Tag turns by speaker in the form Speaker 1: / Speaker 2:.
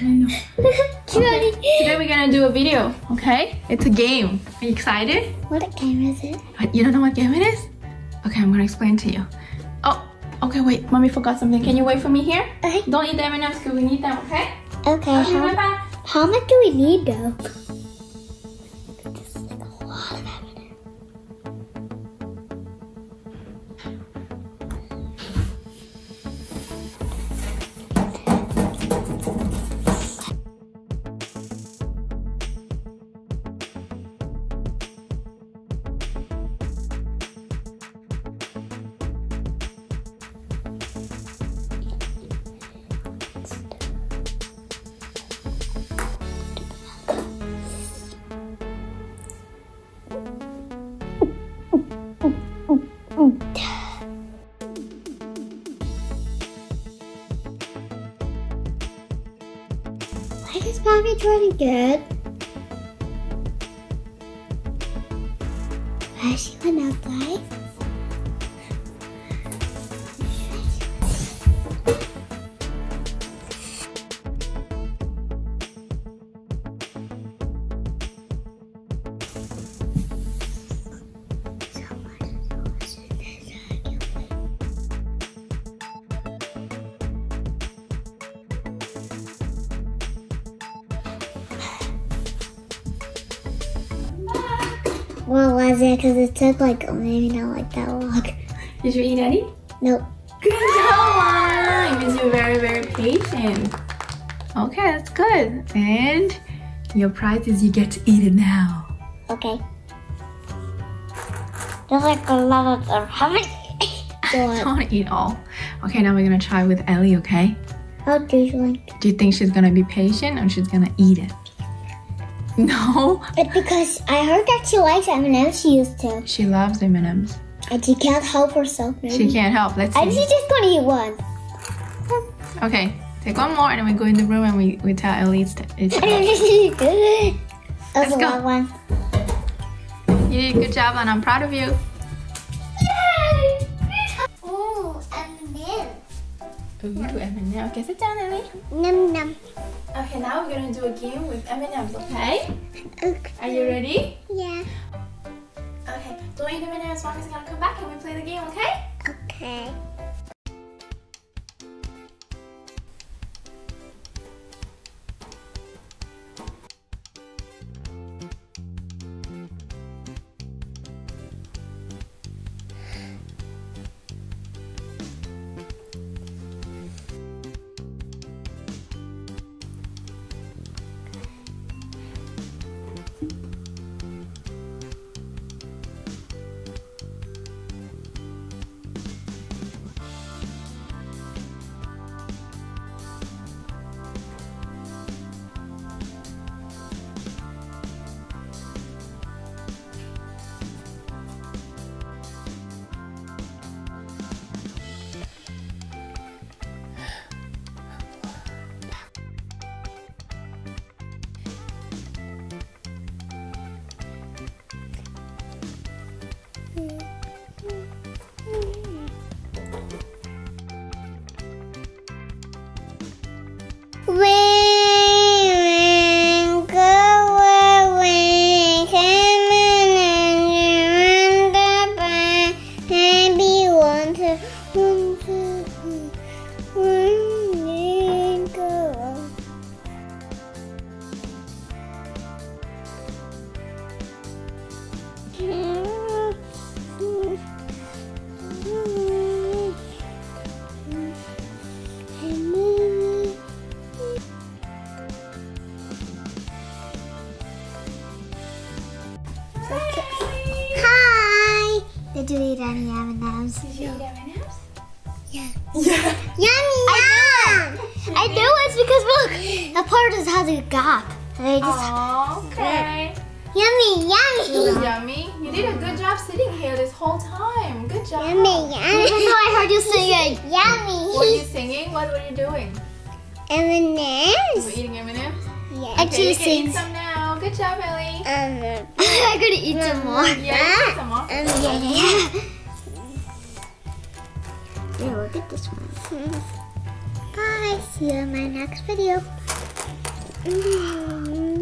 Speaker 1: I know. Okay, Today we're gonna do a video, okay? It's a game. Are you excited?
Speaker 2: What game is it?
Speaker 1: What, You don't know what game it is? Okay, I'm gonna explain to you. Oh, okay, wait. Mommy forgot something. Can you wait for me here?
Speaker 2: Okay.
Speaker 1: Don't eat the M&Ms because we need them, okay?
Speaker 2: Okay,
Speaker 1: right
Speaker 2: how, how much do we need though? Why is mommy doing good? Why she went outside? Was it? Because it took like maybe not like that long.
Speaker 1: Did you eat any?
Speaker 2: Nope.
Speaker 1: Good job! Because you're very, very patient. Okay, that's good. And your prize is you get to eat it now.
Speaker 2: Okay. There's like a lot of them. How many?
Speaker 1: I don't want to eat all. Okay, now we're gonna try with Ellie, okay?
Speaker 2: How do you like?
Speaker 1: Do you think she's gonna be patient or she's gonna eat it? No,
Speaker 2: It's because I heard that she likes M&M's. She used to,
Speaker 1: she loves M&Ms.
Speaker 2: and she can't help herself. Maybe.
Speaker 1: She can't help. Let's see.
Speaker 2: And she's just gonna eat one.
Speaker 1: Okay, take one more and then we go in the room and we, we tell Ellie it's, it's Let's
Speaker 2: a
Speaker 1: go.
Speaker 2: one.
Speaker 1: You did a good job and I'm proud of you. Ooh, M&M. Okay, sit down, Ellie.
Speaker 2: Num num.
Speaker 1: Okay, now we're gonna do a game with M&Ms, okay?
Speaker 2: Okay.
Speaker 1: Are you ready?
Speaker 2: Yeah.
Speaker 1: Okay, don't eat M&Ms. Mommy's gonna come back and we play the game, okay?
Speaker 2: Okay. Hi. Did you eat any M&Ms?
Speaker 1: Did you eat M&Ms?
Speaker 2: Yeah.
Speaker 1: Yeah.
Speaker 2: Yummy, yum! I knew it's because look, the part is how they got. They just
Speaker 1: Aww, okay.
Speaker 2: yummy,
Speaker 1: It was
Speaker 2: yummy,
Speaker 1: yummy. You did a good job sitting here this whole time. Good job.
Speaker 2: yummy, yummy. Even though I heard you sing it,
Speaker 1: Were you
Speaker 2: yummy.
Speaker 1: singing? What were you doing? You
Speaker 2: M&Ms.
Speaker 1: were eating M&Ms?
Speaker 2: Yeah.
Speaker 1: Okay,
Speaker 2: she
Speaker 1: you can eat some now. Good job, Ellie.
Speaker 2: Um, I'm gonna eat some more.
Speaker 1: Yeah, you eat some more.
Speaker 2: Um, yeah, yeah, yeah. Here, look at this one. Bye. See you in my next video. Mm.